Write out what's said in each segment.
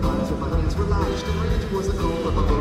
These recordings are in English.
the minds of my hands were lashed and ran towards the goal of a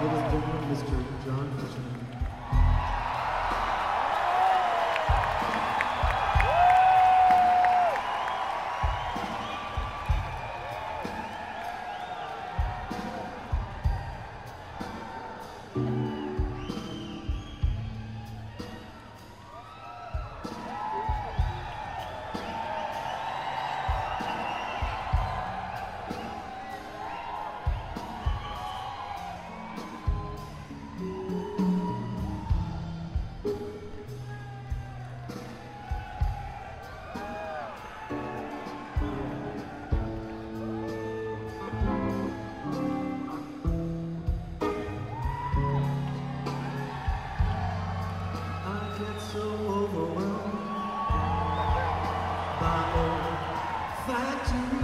Ladies and gentlemen, Mr. John Kitchener. so overwhelmed by olfactory.